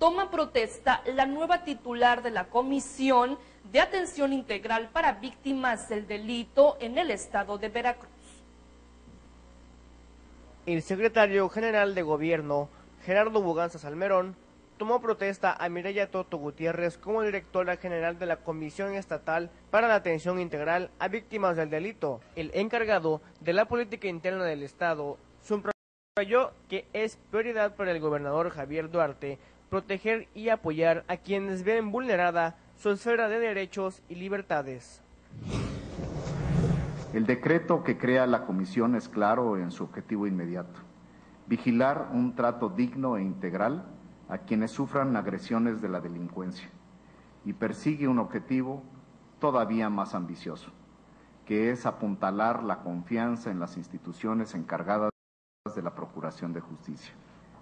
toma protesta la nueva titular de la Comisión de Atención Integral para Víctimas del Delito en el estado de Veracruz. El secretario general de Gobierno, Gerardo Buganza Salmerón, tomó protesta a Mireya Toto Gutiérrez como directora general de la Comisión Estatal para la Atención Integral a Víctimas del Delito. El encargado de la política interna del Estado subrayó que es prioridad para el gobernador Javier Duarte proteger y apoyar a quienes ven vulnerada su esfera de derechos y libertades. El decreto que crea la comisión es claro en su objetivo inmediato. Vigilar un trato digno e integral a quienes sufran agresiones de la delincuencia y persigue un objetivo todavía más ambicioso, que es apuntalar la confianza en las instituciones encargadas de la Procuración de Justicia.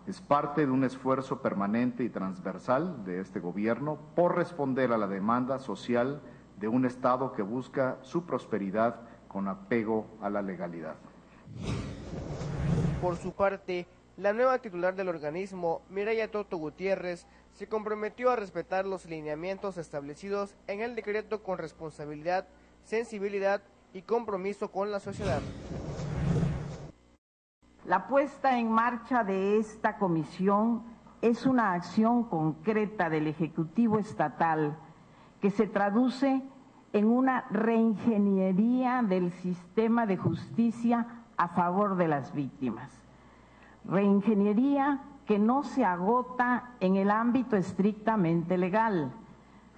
Es parte de un esfuerzo permanente y transversal de este gobierno por responder a la demanda social de un Estado que busca su prosperidad con apego a la legalidad. Por su parte, la nueva titular del organismo, Mireya Toto Gutiérrez, se comprometió a respetar los lineamientos establecidos en el decreto con responsabilidad, sensibilidad y compromiso con la sociedad. La puesta en marcha de esta comisión es una acción concreta del Ejecutivo Estatal que se traduce en una reingeniería del sistema de justicia a favor de las víctimas. Reingeniería que no se agota en el ámbito estrictamente legal,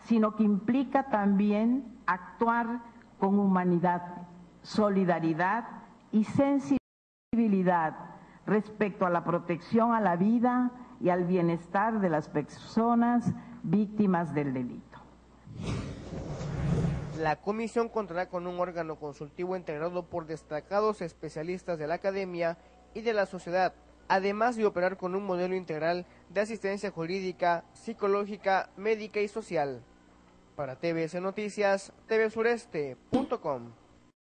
sino que implica también actuar con humanidad, solidaridad y sensibilidad respecto a la protección a la vida y al bienestar de las personas víctimas del delito. La comisión contará con un órgano consultivo integrado por destacados especialistas de la academia y de la sociedad, además de operar con un modelo integral de asistencia jurídica, psicológica, médica y social. Para TVS Noticias, tvsureste.com.